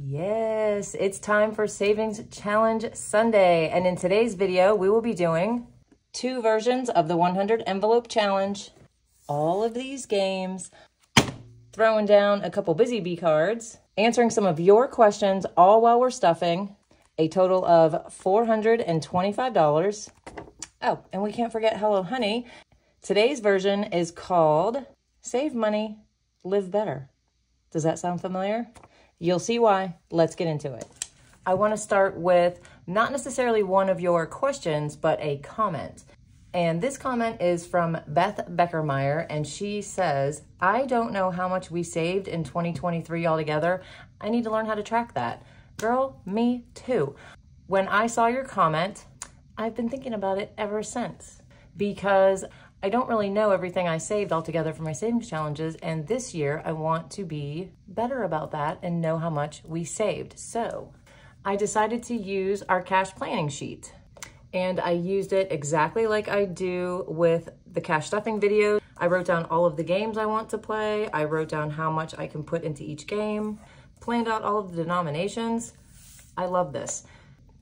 Yes, it's time for Savings Challenge Sunday. And in today's video, we will be doing two versions of the 100 Envelope Challenge. All of these games, throwing down a couple Busy Bee cards, answering some of your questions, all while we're stuffing, a total of $425. Oh, and we can't forget Hello Honey. Today's version is called Save Money, Live Better. Does that sound familiar? You'll see why. Let's get into it. I want to start with not necessarily one of your questions, but a comment. And this comment is from Beth Beckermeyer, and she says, I don't know how much we saved in 2023 altogether. I need to learn how to track that. Girl, me too. When I saw your comment, I've been thinking about it ever since because I don't really know everything I saved altogether for my savings challenges. And this year I want to be better about that and know how much we saved. So I decided to use our cash planning sheet and I used it exactly like I do with the cash stuffing video. I wrote down all of the games I want to play. I wrote down how much I can put into each game, planned out all of the denominations. I love this.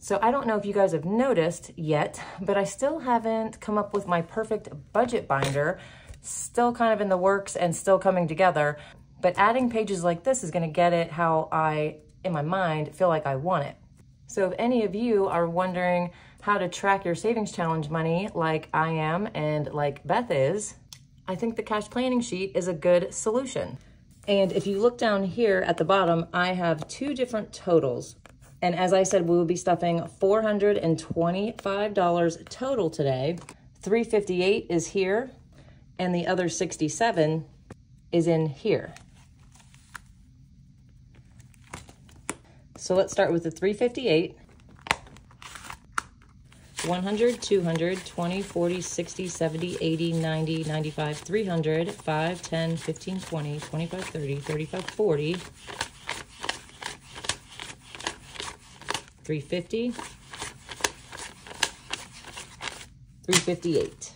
So I don't know if you guys have noticed yet, but I still haven't come up with my perfect budget binder. Still kind of in the works and still coming together. But adding pages like this is gonna get it how I, in my mind, feel like I want it. So if any of you are wondering how to track your savings challenge money like I am and like Beth is, I think the cash planning sheet is a good solution. And if you look down here at the bottom, I have two different totals. And as I said, we will be stuffing $425 total today. 358 is here, and the other 67 is in here. So let's start with the 358. 100, 200, 20, 40, 60, 70, 80, 90, 95, 300, 5, 10, 15, 20, 25, 30, 35, 40, 350, 358.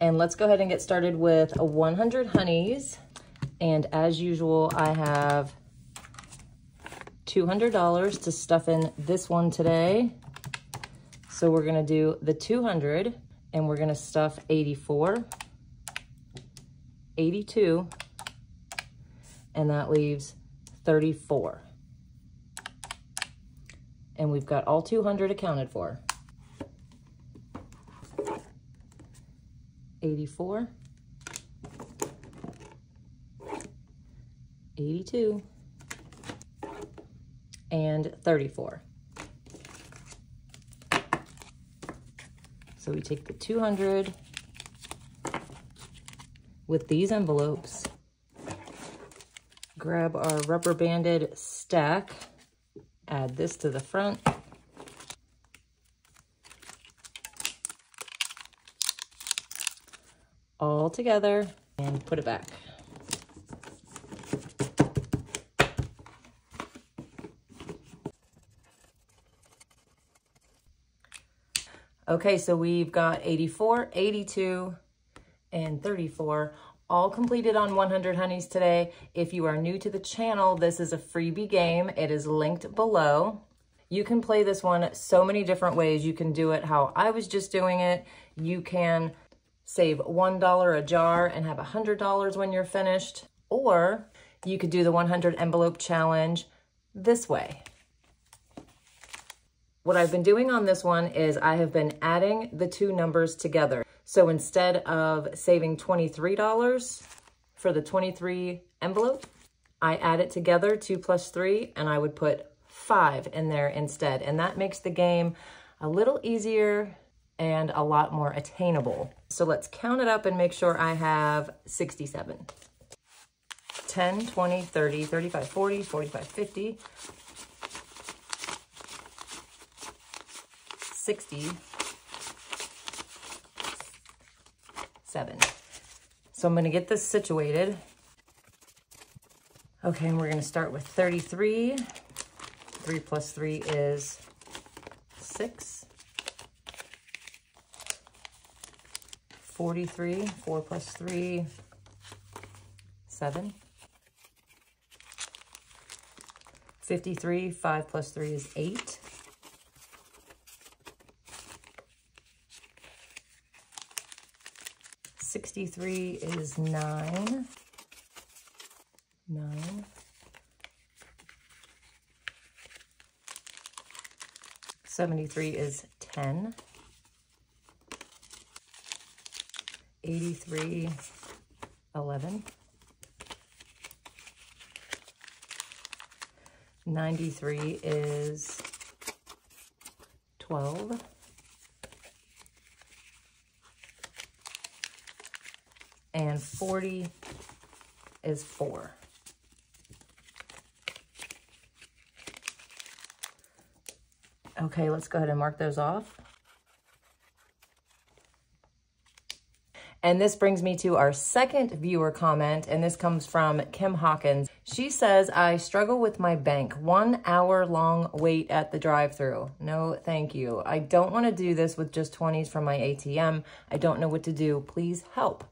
And let's go ahead and get started with 100 honeys. And as usual, I have $200 to stuff in this one today. So we're gonna do the 200 and we're gonna stuff 84. 82, and that leaves 34. And we've got all 200 accounted for. 84, 82, and 34. So we take the 200 with these envelopes. Grab our rubber banded stack, add this to the front. All together and put it back. Okay, so we've got 84, 82, and 34 all completed on 100 honeys today. If you are new to the channel, this is a freebie game. It is linked below. You can play this one so many different ways. You can do it how I was just doing it. You can save $1 a jar and have $100 when you're finished. Or you could do the 100 envelope challenge this way. What I've been doing on this one is I have been adding the two numbers together. So instead of saving $23 for the 23 envelope, I add it together, two plus three, and I would put five in there instead. And that makes the game a little easier and a lot more attainable. So let's count it up and make sure I have 67. 10, 20, 30, 35, 40, 45, 50, 60, seven. So I'm gonna get this situated. Okay, and we're gonna start with 33. Three plus three is six. 43, four plus three, seven. 53, five plus three is eight. 63 is 9. 9. 73 is 10. 83, 11. 93 is 12. And 40 is 4. Okay, let's go ahead and mark those off. And this brings me to our second viewer comment, and this comes from Kim Hawkins. She says, I struggle with my bank. One hour long wait at the drive through. No, thank you. I don't want to do this with just 20s from my ATM. I don't know what to do. Please help.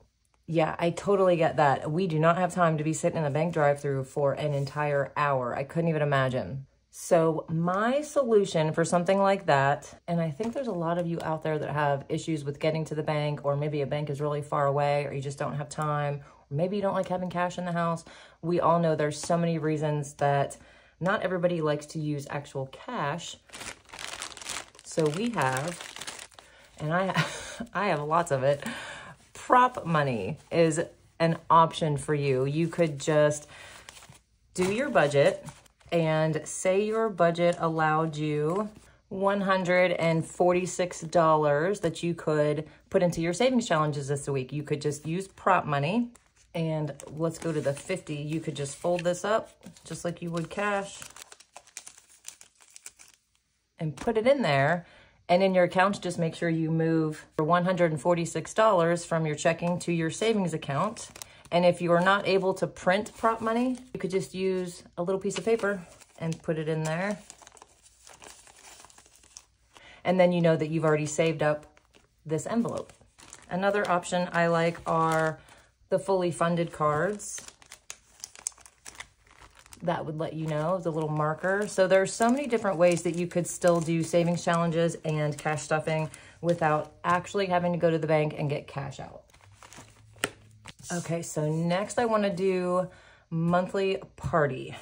Yeah, I totally get that. We do not have time to be sitting in a bank drive through for an entire hour. I couldn't even imagine. So my solution for something like that, and I think there's a lot of you out there that have issues with getting to the bank, or maybe a bank is really far away, or you just don't have time, or maybe you don't like having cash in the house. We all know there's so many reasons that not everybody likes to use actual cash. So we have, and I, I have lots of it, prop money is an option for you. You could just do your budget, and say your budget allowed you $146 that you could put into your savings challenges this week. You could just use prop money and let's go to the 50. You could just fold this up just like you would cash and put it in there. And in your account, just make sure you move $146 from your checking to your savings account. And if you are not able to print prop money, you could just use a little piece of paper and put it in there. And then you know that you've already saved up this envelope. Another option I like are the fully funded cards. That would let you know, the little marker. So there's so many different ways that you could still do savings challenges and cash stuffing without actually having to go to the bank and get cash out. Okay, so next I wanna do monthly party.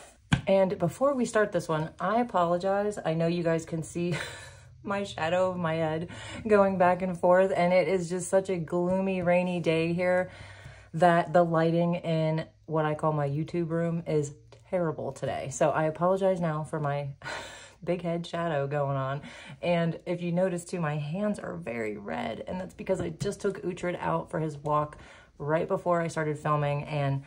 And before we start this one, I apologize. I know you guys can see my shadow of my head going back and forth and it is just such a gloomy, rainy day here that the lighting in what I call my YouTube room is terrible today. So I apologize now for my big head shadow going on. And if you notice too, my hands are very red and that's because I just took Uhtred out for his walk right before I started filming and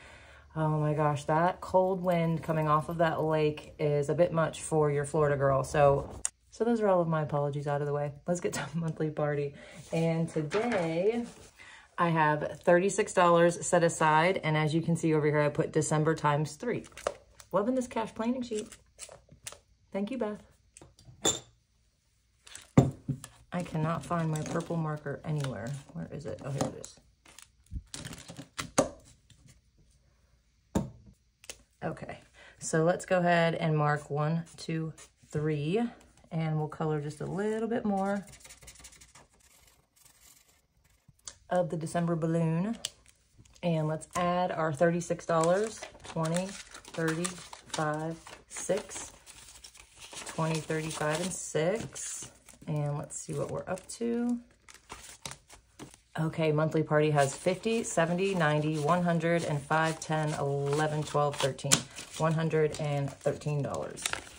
oh my gosh, that cold wind coming off of that lake is a bit much for your Florida girl. So, so those are all of my apologies out of the way. Let's get to monthly party. And today I have $36 set aside. And as you can see over here, I put December times three. Loving this cash planning sheet. Thank you, Beth. I cannot find my purple marker anywhere. Where is it? Oh, here it is. Okay, so let's go ahead and mark one, two, three, and we'll color just a little bit more of the December balloon. And let's add our $36, 20, 35, 6, 20, 35, and 6. And let's see what we're up to. Okay, monthly party has 50, 70, 90, 100, and 5, 10, 11, 12, 13. $113.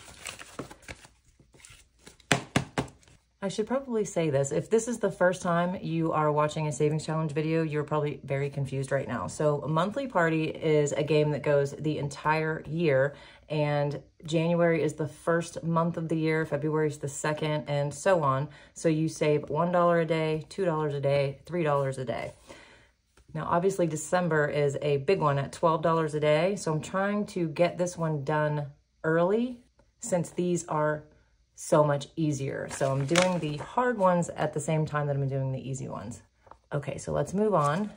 I should probably say this. If this is the first time you are watching a savings challenge video, you're probably very confused right now. So a monthly party is a game that goes the entire year and January is the first month of the year, February is the second, and so on. So you save $1 a day, $2 a day, $3 a day. Now, obviously, December is a big one at $12 a day. So I'm trying to get this one done early since these are so much easier. So I'm doing the hard ones at the same time that I'm doing the easy ones. Okay, so let's move on.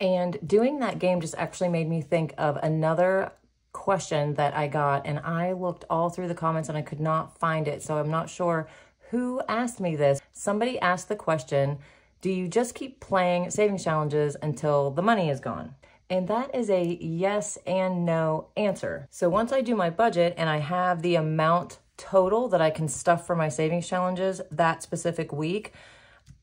And doing that game just actually made me think of another question that I got and I looked all through the comments and I could not find it. So I'm not sure who asked me this. Somebody asked the question, do you just keep playing savings challenges until the money is gone? And that is a yes and no answer. So once I do my budget and I have the amount total that I can stuff for my savings challenges that specific week,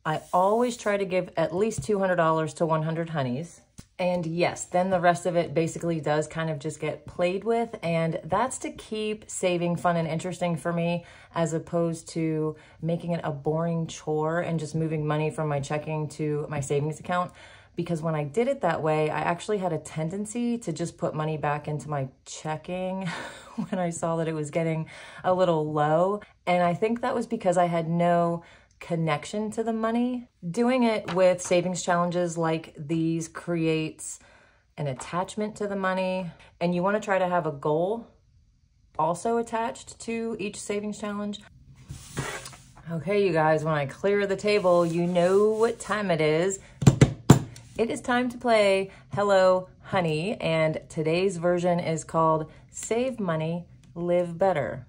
I always try to give at least $200 to 100 honeys. And yes, then the rest of it basically does kind of just get played with. And that's to keep saving fun and interesting for me as opposed to making it a boring chore and just moving money from my checking to my savings account. Because when I did it that way, I actually had a tendency to just put money back into my checking when I saw that it was getting a little low. And I think that was because I had no connection to the money. Doing it with savings challenges like these creates an attachment to the money, and you want to try to have a goal also attached to each savings challenge. Okay, you guys, when I clear the table, you know what time it is. It is time to play Hello Honey, and today's version is called Save Money, Live Better.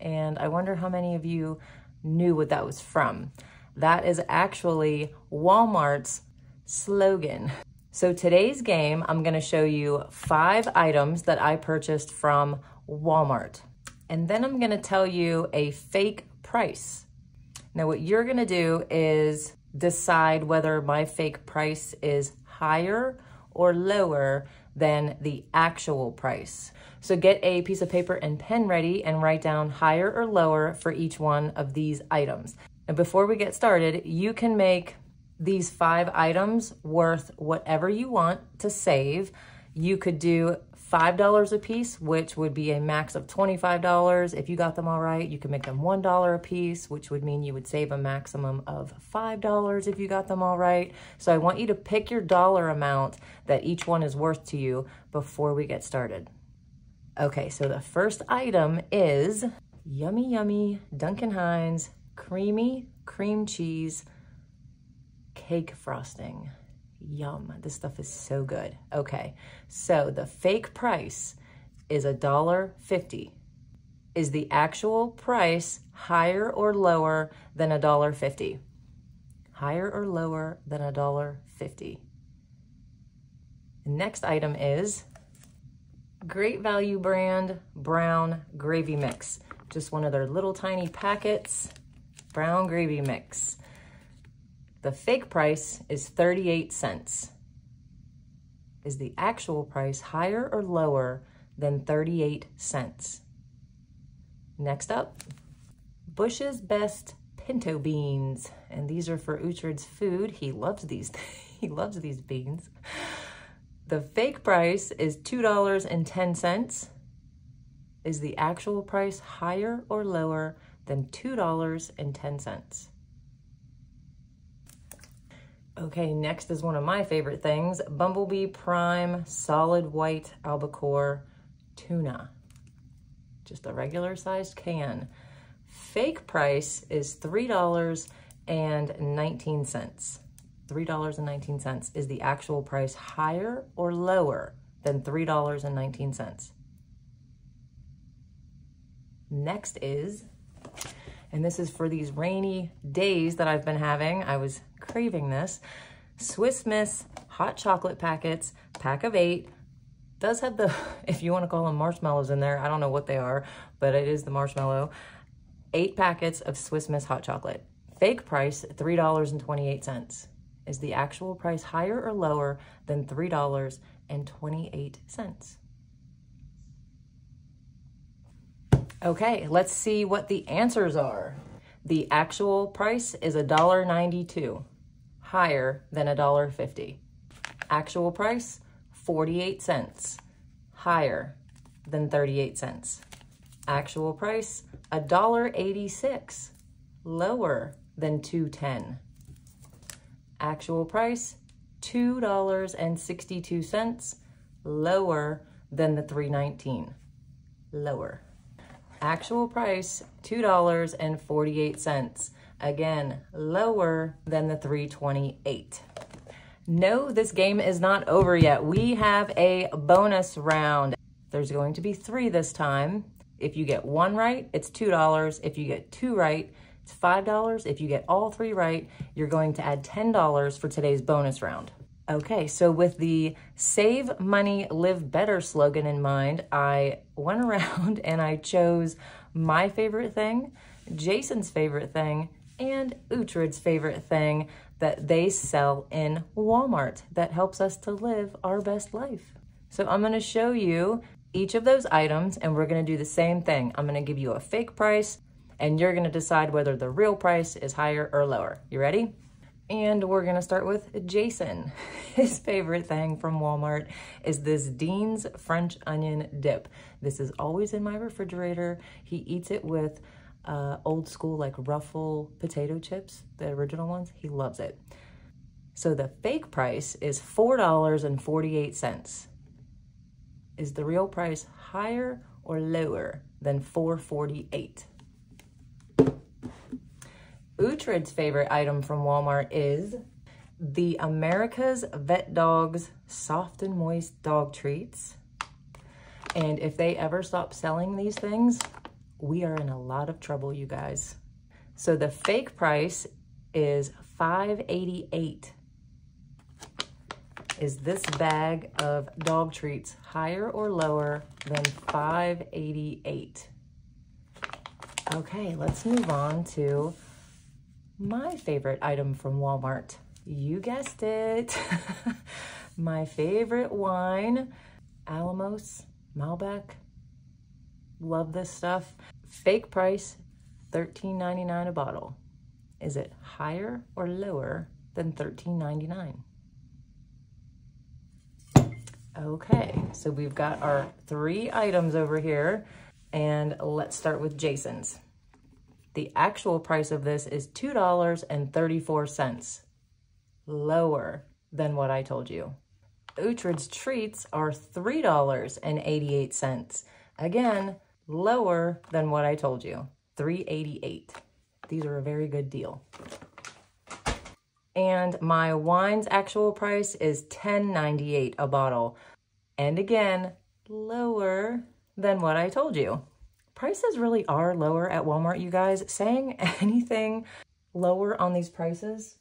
And I wonder how many of you knew what that was from. That is actually Walmart's slogan. So today's game, I'm gonna show you five items that I purchased from Walmart. And then I'm gonna tell you a fake price. Now what you're gonna do is decide whether my fake price is higher or lower than the actual price. So get a piece of paper and pen ready and write down higher or lower for each one of these items. And before we get started, you can make these five items worth whatever you want to save. You could do $5 a piece, which would be a max of $25. If you got them all right, you can make them $1 a piece, which would mean you would save a maximum of $5 if you got them all right. So I want you to pick your dollar amount that each one is worth to you before we get started. Okay, so the first item is yummy, yummy Duncan Hines creamy cream cheese cake frosting. Yum, this stuff is so good. Okay, so the fake price is a dollar fifty. Is the actual price higher or lower than a dollar fifty? Higher or lower than a dollar fifty? Next item is Great Value brand brown gravy mix. Just one of their little tiny packets, brown gravy mix. The fake price is 38 cents. Is the actual price higher or lower than 38 cents? Next up, Bush's Best pinto beans. And these are for Uhtred's food. He loves these. he loves these beans. The fake price is $2.10. Is the actual price higher or lower than $2.10? Okay, next is one of my favorite things, Bumblebee Prime Solid White Albacore Tuna. Just a regular sized can. Fake price is $3.19. $3.19. Is the actual price higher or lower than $3.19? Next is, and this is for these rainy days that I've been having, I was craving this, Swiss Miss hot chocolate packets, pack of eight, does have the, if you want to call them marshmallows in there, I don't know what they are, but it is the marshmallow. Eight packets of Swiss Miss hot chocolate. Fake price, $3.28. Is the actual price higher or lower than $3.28? Okay, let's see what the answers are. The actual price is $1.92, higher than $1.50. Actual price, 48 cents, higher than 38 cents. Actual price, $1.86, lower than 210. Actual price, $2.62, lower than the 319 Lower. Actual price, $2.48, Again, lower than the 328. No, this game is not over yet. We have a bonus round. There's going to be three this time. If you get one right, it's $2. If you get two right, it's $5. If you get all three right, you're going to add $10 for today's bonus round. Okay, so with the Save Money, Live Better slogan in mind, I went around and I chose my favorite thing, Jason's favorite thing, and Uhtred's favorite thing that they sell in Walmart that helps us to live our best life. So I'm gonna show you each of those items and we're gonna do the same thing. I'm gonna give you a fake price and you're gonna decide whether the real price is higher or lower. You ready? And we're gonna start with Jason. His favorite thing from Walmart is this Dean's French onion dip. This is always in my refrigerator. He eats it with uh, old school like ruffle potato chips, the original ones. He loves it. So the fake price is $4.48. Is the real price higher or lower than 448? Uhtred's favorite item from Walmart is the America's Vet Dogs Soft and Moist Dog Treats. And if they ever stop selling these things, we are in a lot of trouble, you guys. So the fake price is 588. Is this bag of dog treats higher or lower than 588? Okay, let's move on to my favorite item from Walmart. You guessed it. my favorite wine, Alamos, Malbec. Love this stuff. Fake price, $13.99 a bottle. Is it higher or lower than $13.99? Okay, so we've got our three items over here and let's start with Jason's. The actual price of this is $2.34, lower than what I told you. Uhtred's treats are $3.88. Again, lower than what I told you, $3.88. These are a very good deal. And my wine's actual price is $10.98 a bottle. And again, lower than what I told you prices really are lower at Walmart, you guys. Saying anything lower on these prices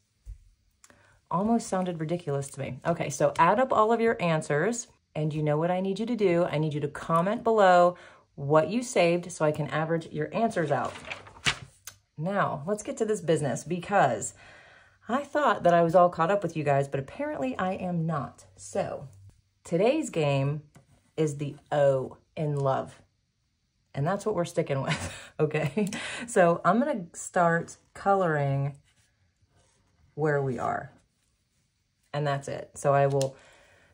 almost sounded ridiculous to me. Okay, so add up all of your answers, and you know what I need you to do. I need you to comment below what you saved so I can average your answers out. Now, let's get to this business because I thought that I was all caught up with you guys, but apparently I am not. So, today's game is the O in love. And that's what we're sticking with, okay? So I'm gonna start coloring where we are. And that's it. So I will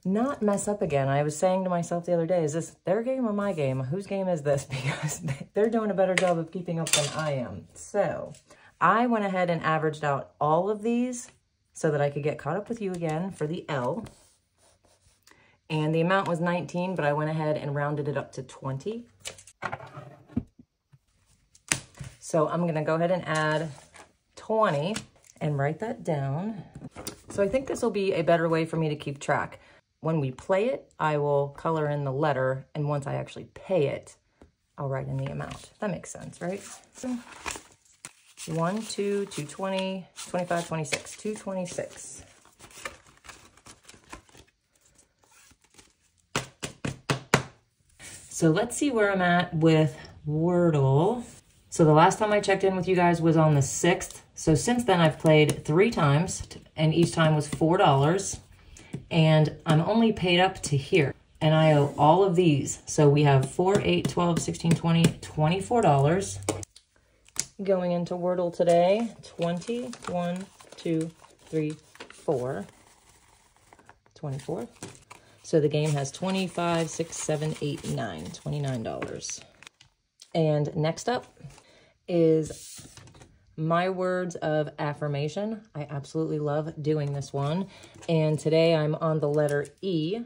not mess up again. I was saying to myself the other day, is this their game or my game? Whose game is this? Because they're doing a better job of keeping up than I am. So I went ahead and averaged out all of these so that I could get caught up with you again for the L. And the amount was 19, but I went ahead and rounded it up to 20. So I'm gonna go ahead and add 20 and write that down. So I think this will be a better way for me to keep track. When we play it, I will color in the letter, and once I actually pay it, I'll write in the amount. That makes sense, right? So 1, 2, 220, 25, 26, 226. So let's see where I'm at with Wordle. So the last time I checked in with you guys was on the 6th. So since then I've played three times and each time was $4. And I'm only paid up to here. And I owe all of these. So we have 4, 8, 12, 16, 20, $24. Going into Wordle today, 20, 1, 2, 3, 4. 24. So the game has 25, 6, 7, 8, 9, $29. And next up is my words of affirmation. I absolutely love doing this one. And today I'm on the letter E.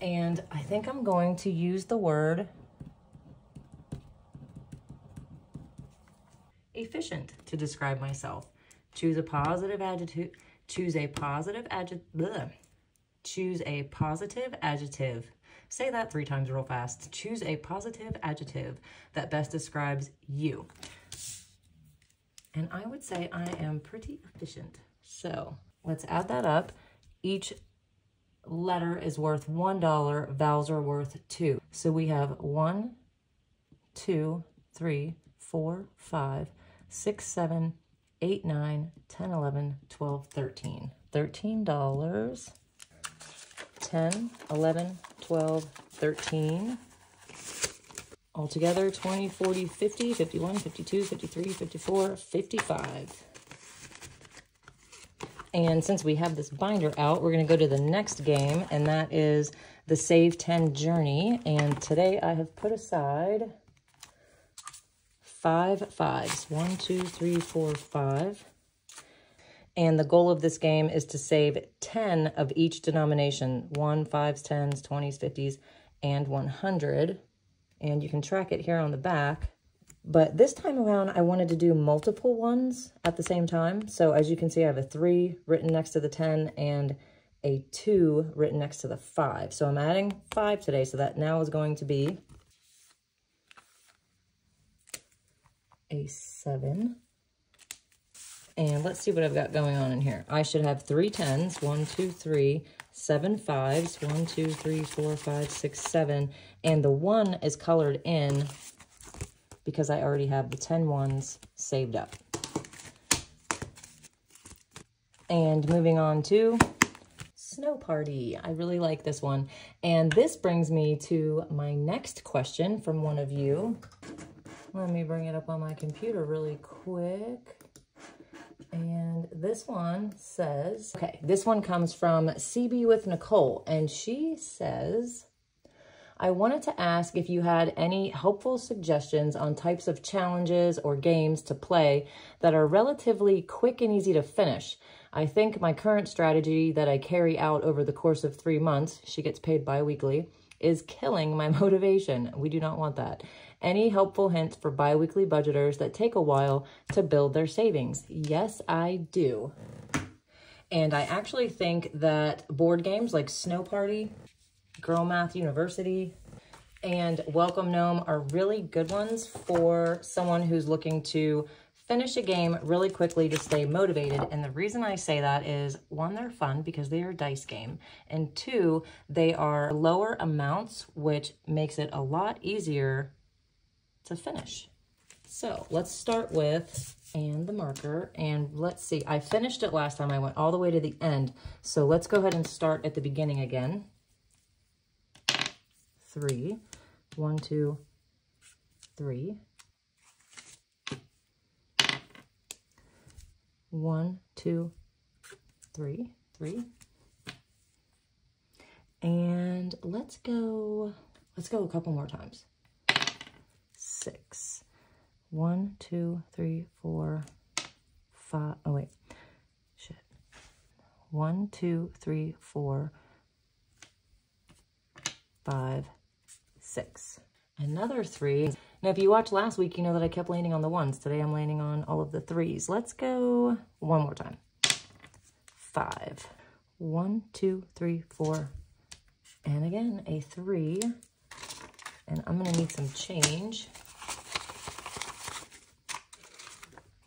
And I think I'm going to use the word efficient to describe myself. Choose a positive adjective. Choose a positive adjective. Choose a positive adjective. Say that three times real fast. Choose a positive adjective that best describes you. And I would say I am pretty efficient. So let's add that up. Each letter is worth $1. Vowels are worth two. So we have one, two, three, four, five, six, seven, eight, nine, 10, 11, 12, 13. $13. 10, 11, 12, 13. Altogether, 20, 40, 50, 51, 52, 53, 54, 55. And since we have this binder out, we're going to go to the next game, and that is the Save 10 Journey. And today I have put aside five fives. One, two, three, four, five. And the goal of this game is to save 10 of each denomination. One, fives, tens, 20s, 50s, and 100 and you can track it here on the back. But this time around, I wanted to do multiple ones at the same time. So as you can see, I have a 3 written next to the 10 and a 2 written next to the 5. So I'm adding 5 today, so that now is going to be a 7. And let's see what I've got going on in here. I should have three tens, one, two, three, seven fives, one, two, three, four, five, six, seven, and the one is colored in because I already have the 10 ones saved up. And moving on to Snow Party. I really like this one. And this brings me to my next question from one of you. Let me bring it up on my computer really quick. And this one says, okay, this one comes from CB with Nicole, and she says, I wanted to ask if you had any helpful suggestions on types of challenges or games to play that are relatively quick and easy to finish. I think my current strategy that I carry out over the course of three months, she gets paid bi-weekly, is killing my motivation. We do not want that. Any helpful hints for biweekly budgeters that take a while to build their savings? Yes, I do. And I actually think that board games like Snow Party, Girl Math University, and Welcome Gnome are really good ones for someone who's looking to finish a game really quickly to stay motivated. And the reason I say that is, one, they're fun because they are a dice game. And two, they are lower amounts, which makes it a lot easier to finish. So let's start with and the marker and let's see. I finished it last time. I went all the way to the end. So let's go ahead and start at the beginning again. Three. One two three. One two three. Three. And let's go let's go a couple more times six. One, two, three, four, five. Oh, wait. Shit. One, two, three, four, five, six. Another three. Now, if you watched last week, you know that I kept landing on the ones. Today, I'm landing on all of the threes. Let's go one more time. Five. One, two, three, four, and again, a three. And I'm going to need some change.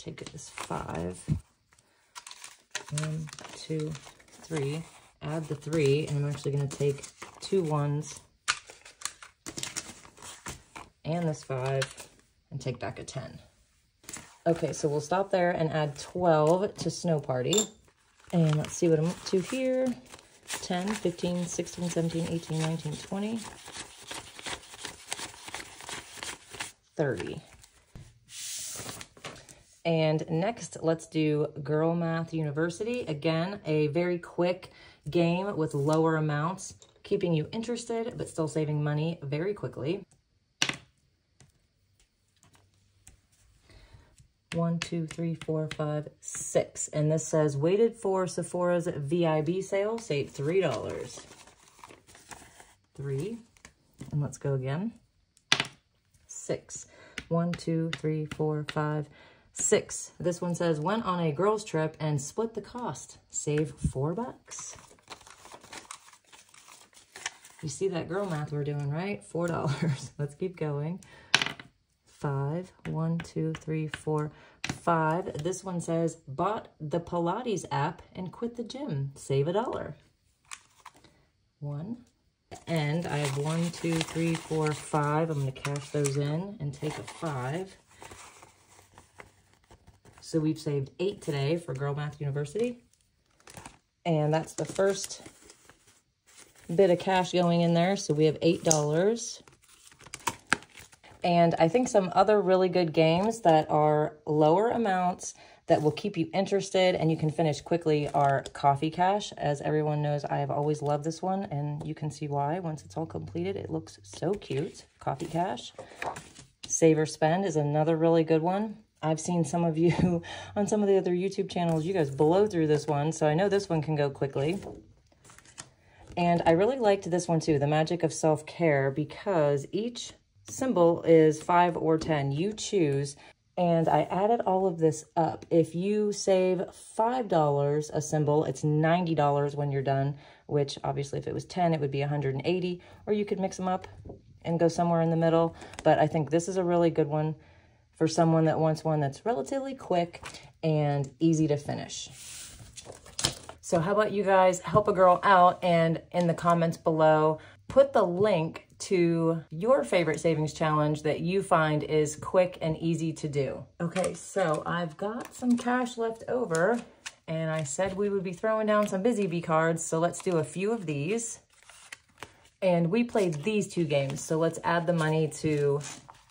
Take this five. One, two, three. Add the three, and I'm actually going to take two ones and this five and take back a 10. Okay, so we'll stop there and add 12 to Snow Party. And let's see what I'm up to here. 10, 15, 16, 17, 18, 19, 20, 30. And next, let's do Girl Math University. Again, a very quick game with lower amounts, keeping you interested, but still saving money very quickly. One, two, three, four, five, six. And this says, waited for Sephora's VIB sale, save $3. Three. And let's go again. Six. One, two, three, four, five, Six, this one says, went on a girls trip and split the cost. Save four bucks. You see that girl math we're doing, right? Four dollars. Let's keep going. Five, one, two, three, four, five. This one says, bought the Pilates app and quit the gym. Save a dollar. One. And I have one, two, three, four, five. I'm going to cash those in and take a five. So we've saved eight today for Girl Math University. And that's the first bit of cash going in there. So we have $8. And I think some other really good games that are lower amounts that will keep you interested and you can finish quickly are Coffee Cash. As everyone knows, I have always loved this one and you can see why once it's all completed. It looks so cute. Coffee Cash. Save or Spend is another really good one. I've seen some of you on some of the other YouTube channels, you guys blow through this one, so I know this one can go quickly. And I really liked this one too, The Magic of Self-Care, because each symbol is 5 or 10. You choose. And I added all of this up. If you save $5 a symbol, it's $90 when you're done, which obviously if it was 10, it would be 180 or you could mix them up and go somewhere in the middle. But I think this is a really good one for someone that wants one that's relatively quick and easy to finish. So how about you guys help a girl out and in the comments below, put the link to your favorite savings challenge that you find is quick and easy to do. Okay, so I've got some cash left over and I said we would be throwing down some Busy Bee cards, so let's do a few of these. And we played these two games, so let's add the money to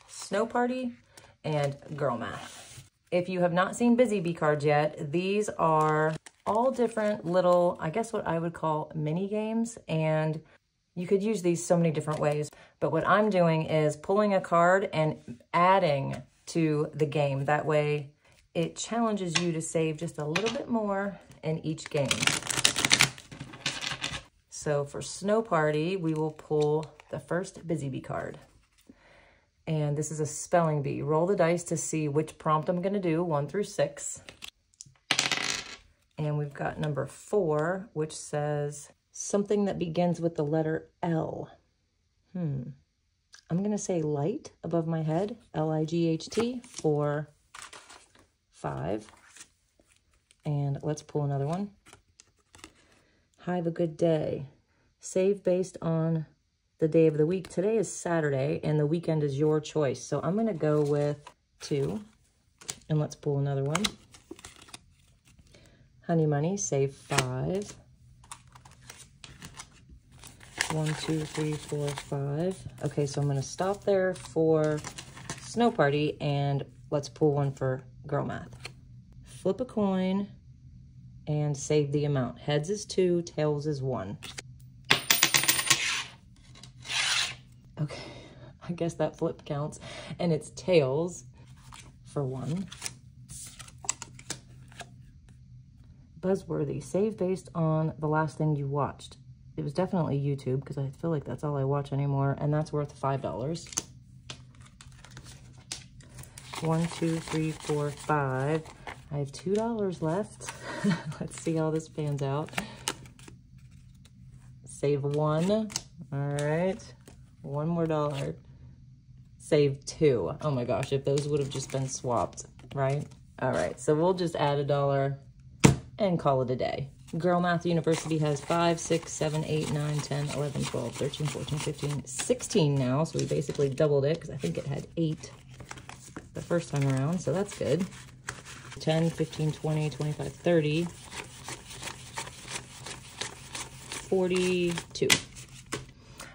Snow Party and Girl Math. If you have not seen Busy Bee cards yet, these are all different little, I guess what I would call mini games. And you could use these so many different ways. But what I'm doing is pulling a card and adding to the game. That way it challenges you to save just a little bit more in each game. So for Snow Party, we will pull the first Busy Bee card. And this is a spelling bee. Roll the dice to see which prompt I'm going to do, one through six. And we've got number four, which says something that begins with the letter L. Hmm. I'm going to say light above my head, L-I-G-H-T, for five. And let's pull another one. Have a good day. Save based on the day of the week. Today is Saturday, and the weekend is your choice. So I'm going to go with two. And let's pull another one. Honey Money, save five. One, two, three, four, five. Okay, so I'm going to stop there for Snow Party, and let's pull one for Girl Math. Flip a coin and save the amount. Heads is two, tails is one. Okay, I guess that flip counts. And it's tails for one. buzzworthy. Save based on the last thing you watched. It was definitely YouTube because I feel like that's all I watch anymore. And that's worth $5. One, two, three, four, five. I have $2 left. Let's see how this pans out. Save one. All right. One more dollar. Save two. Oh my gosh, if those would have just been swapped, right? All right, so we'll just add a dollar and call it a day. Girl Math University has 5, 6, 7, 8, 9, 10, 11, 12, 13, 14, 15, 16 now. So we basically doubled it because I think it had 8 the first time around. So that's good. 10, 15, 20, 25, 30, 42.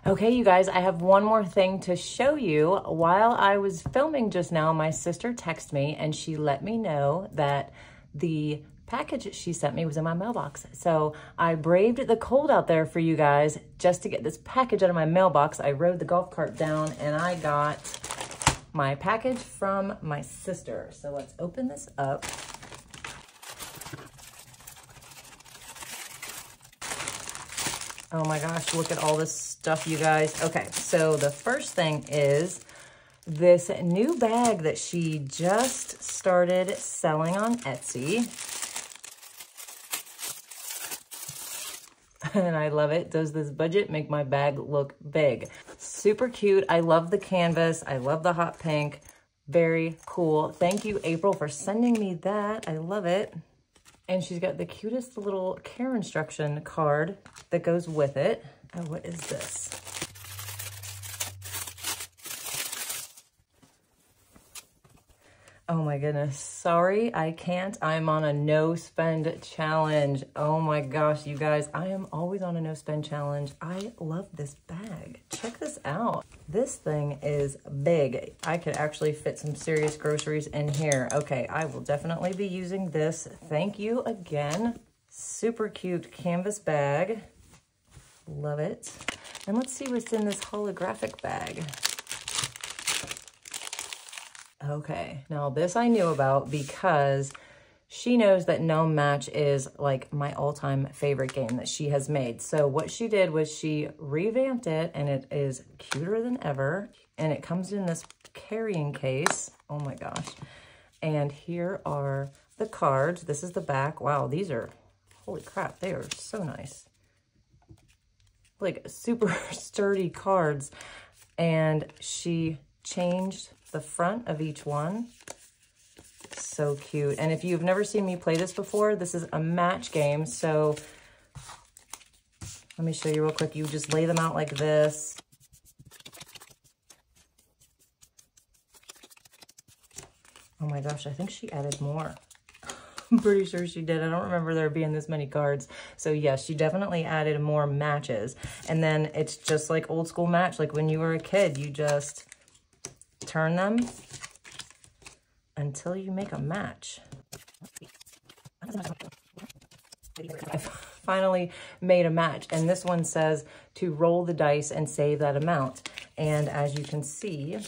Okay, you guys, I have one more thing to show you. While I was filming just now, my sister texted me and she let me know that the package she sent me was in my mailbox. So I braved the cold out there for you guys just to get this package out of my mailbox. I rode the golf cart down and I got my package from my sister. So let's open this up. Oh my gosh, look at all this stuff, you guys. Okay, so the first thing is this new bag that she just started selling on Etsy. and I love it. Does this budget make my bag look big? Super cute. I love the canvas. I love the hot pink. Very cool. Thank you, April, for sending me that. I love it. And she's got the cutest little care instruction card that goes with it. Oh, what is this? Oh my goodness. Sorry, I can't. I'm on a no spend challenge. Oh my gosh, you guys, I am always on a no spend challenge. I love this bag. Check this out. This thing is big. I could actually fit some serious groceries in here. Okay, I will definitely be using this. Thank you again. Super cute canvas bag. Love it. And let's see what's in this holographic bag. Okay, now this I knew about because she knows that Gnome Match is like my all-time favorite game that she has made. So what she did was she revamped it and it is cuter than ever. And it comes in this carrying case. Oh my gosh. And here are the cards. This is the back. Wow, these are, holy crap, they are so nice. Like super sturdy cards. And she changed the front of each one. So cute. And if you've never seen me play this before, this is a match game. So let me show you real quick. You just lay them out like this. Oh my gosh, I think she added more. I'm pretty sure she did. I don't remember there being this many cards. So yes, she definitely added more matches. And then it's just like old school match. Like when you were a kid, you just turn them until you make a match. I finally made a match and this one says to roll the dice and save that amount. And as you can see,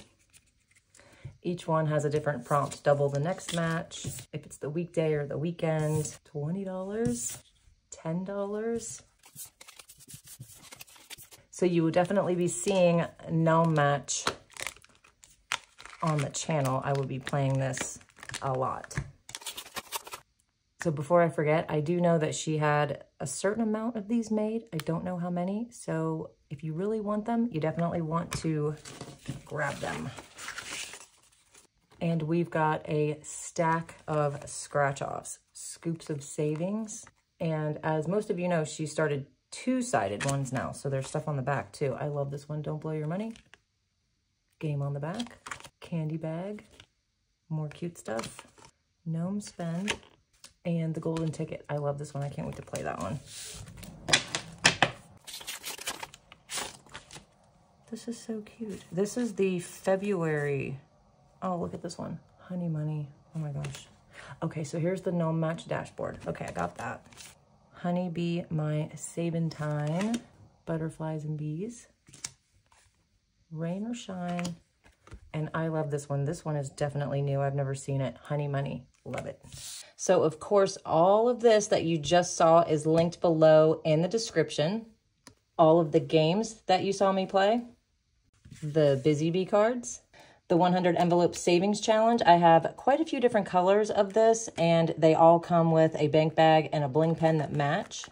each one has a different prompt. Double the next match. If it's the weekday or the weekend, $20, $10. So you will definitely be seeing Gnome Match on the channel, I will be playing this a lot. So before I forget, I do know that she had a certain amount of these made. I don't know how many. So if you really want them, you definitely want to grab them. And we've got a stack of scratch-offs, scoops of savings. And as most of you know, she started two-sided ones now. So there's stuff on the back too. I love this one, Don't Blow Your Money. Game on the back candy bag, more cute stuff, gnome spend, and the golden ticket. I love this one. I can't wait to play that one. This is so cute. This is the February. Oh, look at this one. Honey Money. Oh my gosh. Okay, so here's the Gnome Match dashboard. Okay, I got that. Honeybee, my Sabentine. Butterflies and bees. Rain or shine. And I love this one. This one is definitely new. I've never seen it. Honey Money. Love it. So, of course, all of this that you just saw is linked below in the description. All of the games that you saw me play. The Busy Bee cards. The 100 Envelope Savings Challenge. I have quite a few different colors of this, and they all come with a bank bag and a bling pen that match.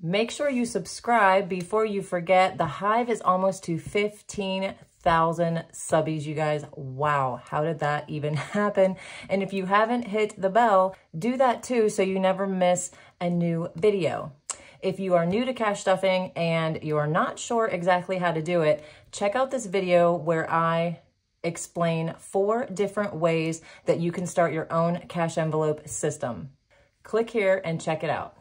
Make sure you subscribe before you forget. The Hive is almost to 15 thousand subbies, you guys. Wow, how did that even happen? And if you haven't hit the bell, do that too so you never miss a new video. If you are new to cash stuffing and you are not sure exactly how to do it, check out this video where I explain four different ways that you can start your own cash envelope system. Click here and check it out.